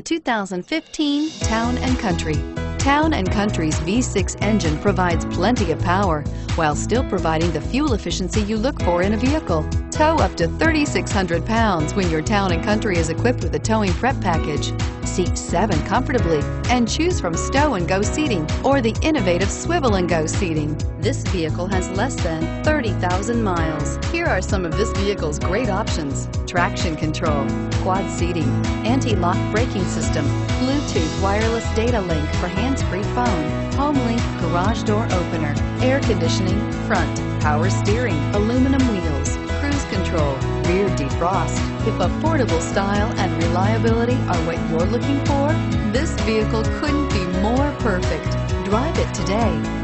2015 Town & Country. Town & Country's V6 engine provides plenty of power while still providing the fuel efficiency you look for in a vehicle. Tow up to 3,600 pounds when your Town & Country is equipped with a towing prep package. Seat seven comfortably and choose from stow and go seating or the innovative swivel and go seating. This vehicle has less than 30,000 miles. Here are some of this vehicle's great options. Traction control, quad seating, anti-lock braking system, Bluetooth wireless data link for hands-free phone, HomeLink garage door opener, air conditioning, front, power steering, aluminum wheels, cruise control, rear defrost. If affordable style and reliability are what you're looking for, this vehicle couldn't be more perfect. Drive it today.